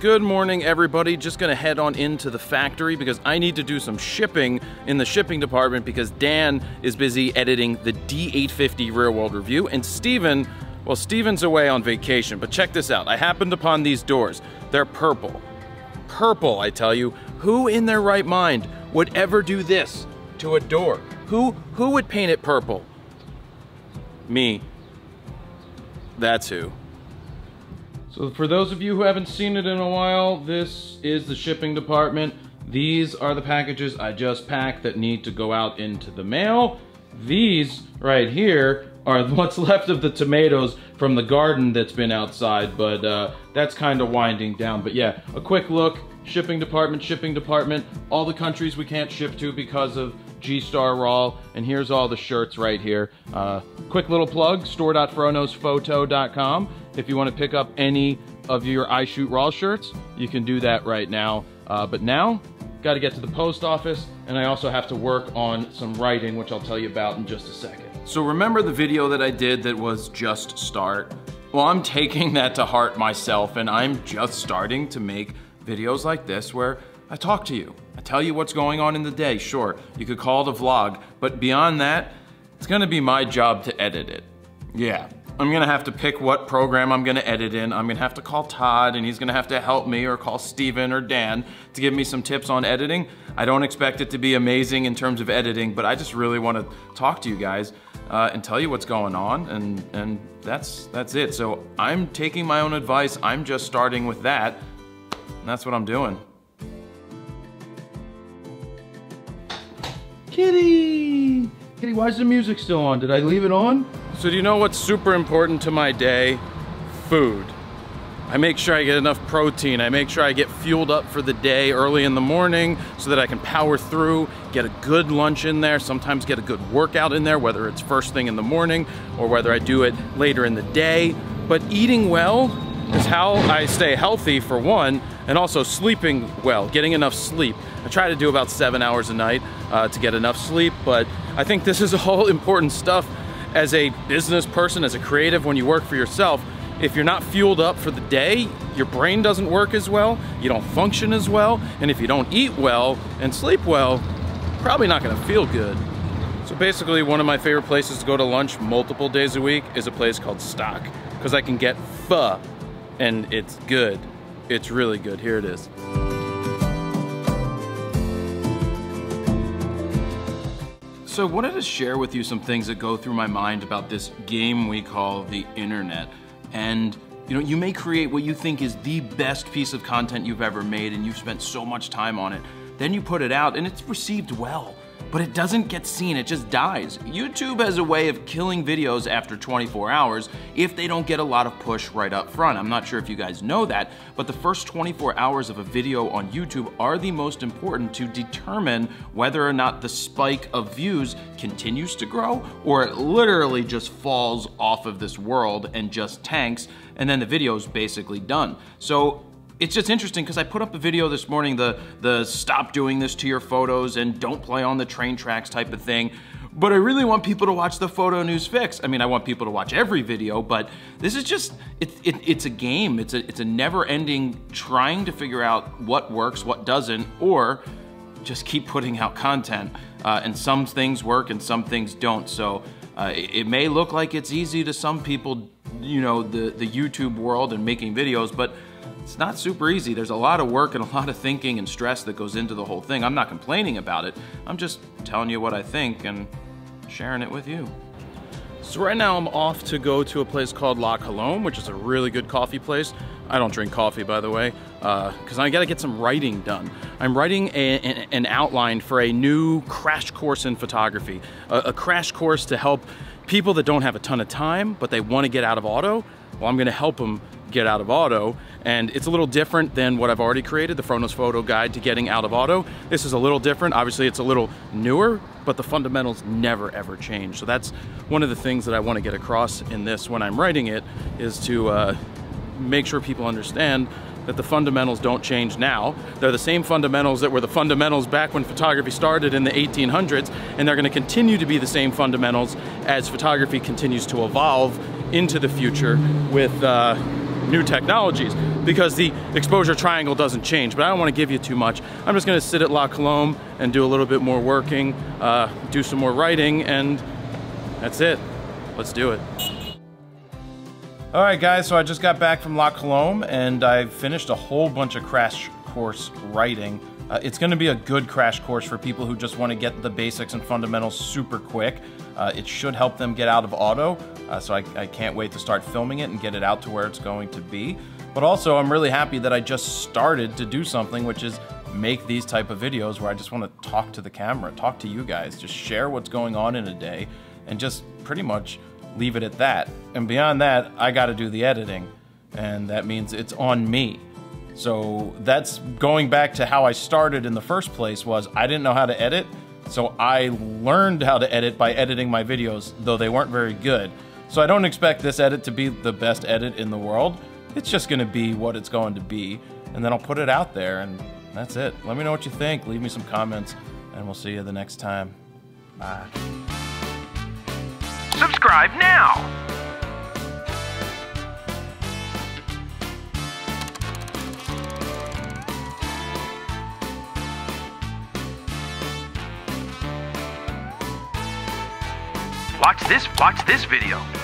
Good morning, everybody. Just gonna head on into the factory because I need to do some shipping in the shipping department because Dan is busy editing the D850 real world review and Steven, well, Steven's away on vacation, but check this out. I happened upon these doors. They're purple. Purple, I tell you. Who in their right mind would ever do this to a door? Who who would paint it purple? Me. That's who. So for those of you who haven't seen it in a while, this is the shipping department. These are the packages I just packed that need to go out into the mail. These right here are what's left of the tomatoes from the garden that's been outside, but uh, that's kind of winding down. But yeah, a quick look, shipping department, shipping department, all the countries we can't ship to because of G-Star Raw, and here's all the shirts right here. Uh, quick little plug, store.froknowsphoto.com. If you want to pick up any of your I Shoot Raw shirts, you can do that right now. Uh, but now, got to get to the post office, and I also have to work on some writing, which I'll tell you about in just a second. So remember the video that I did that was just start? Well, I'm taking that to heart myself, and I'm just starting to make videos like this where I talk to you. I tell you what's going on in the day, sure. You could call it a vlog, but beyond that, it's gonna be my job to edit it. Yeah, I'm gonna have to pick what program I'm gonna edit in. I'm gonna have to call Todd and he's gonna have to help me or call Steven or Dan to give me some tips on editing. I don't expect it to be amazing in terms of editing, but I just really wanna talk to you guys uh, and tell you what's going on and, and that's, that's it. So I'm taking my own advice. I'm just starting with that and that's what I'm doing. Kitty! Kitty, why is the music still on? Did I leave it on? So do you know what's super important to my day? Food. I make sure I get enough protein. I make sure I get fueled up for the day early in the morning so that I can power through, get a good lunch in there, sometimes get a good workout in there, whether it's first thing in the morning or whether I do it later in the day. But eating well is how I stay healthy for one, and also sleeping well, getting enough sleep. I try to do about seven hours a night uh, to get enough sleep, but I think this is all important stuff as a business person, as a creative, when you work for yourself, if you're not fueled up for the day, your brain doesn't work as well, you don't function as well, and if you don't eat well and sleep well, probably not gonna feel good. So basically, one of my favorite places to go to lunch multiple days a week is a place called Stock, because I can get pho, and it's good. It's really good. Here it is. So I wanted to share with you some things that go through my mind about this game we call the internet. And you know, you may create what you think is the best piece of content you've ever made and you've spent so much time on it. Then you put it out and it's received well but it doesn't get seen, it just dies. YouTube has a way of killing videos after 24 hours if they don't get a lot of push right up front. I'm not sure if you guys know that, but the first 24 hours of a video on YouTube are the most important to determine whether or not the spike of views continues to grow or it literally just falls off of this world and just tanks and then the video is basically done. So it's just interesting because I put up a video this morning, the, the stop doing this to your photos and don't play on the train tracks type of thing. But I really want people to watch the photo news fix. I mean, I want people to watch every video, but this is just, it, it, it's a game. It's a, it's a never ending trying to figure out what works, what doesn't, or just keep putting out content. Uh, and some things work and some things don't. So uh, it, it may look like it's easy to some people, you know, the, the YouTube world and making videos, but it's not super easy. There's a lot of work and a lot of thinking and stress that goes into the whole thing. I'm not complaining about it. I'm just telling you what I think and sharing it with you. So right now I'm off to go to a place called La Colombe, which is a really good coffee place. I don't drink coffee, by the way, because uh, I gotta get some writing done. I'm writing a, a, an outline for a new crash course in photography, a, a crash course to help people that don't have a ton of time, but they wanna get out of auto. Well, I'm gonna help them get out of auto. And it's a little different than what I've already created, the FroKnowsPhoto Guide to Getting Out of Auto. This is a little different. Obviously, it's a little newer, but the fundamentals never ever change. So that's one of the things that I want to get across in this when I'm writing it, is to uh, make sure people understand that the fundamentals don't change now. They're the same fundamentals that were the fundamentals back when photography started in the 1800s, and they're gonna continue to be the same fundamentals as photography continues to evolve into the future with uh, new technologies because the exposure triangle doesn't change. But I don't want to give you too much. I'm just going to sit at La Colombe and do a little bit more working, uh, do some more writing, and that's it. Let's do it. All right, guys, so I just got back from La Colombe and I finished a whole bunch of crash course writing. Uh, it's going to be a good crash course for people who just want to get the basics and fundamentals super quick. Uh, it should help them get out of auto, uh, so I, I can't wait to start filming it and get it out to where it's going to be. But also, I'm really happy that I just started to do something, which is make these type of videos where I just want to talk to the camera, talk to you guys, just share what's going on in a day, and just pretty much leave it at that. And beyond that, I got to do the editing, and that means it's on me. So that's going back to how I started in the first place was I didn't know how to edit. So I learned how to edit by editing my videos, though they weren't very good. So I don't expect this edit to be the best edit in the world. It's just gonna be what it's going to be. And then I'll put it out there and that's it. Let me know what you think. Leave me some comments and we'll see you the next time. Bye. Subscribe now! Watch this, watch this video.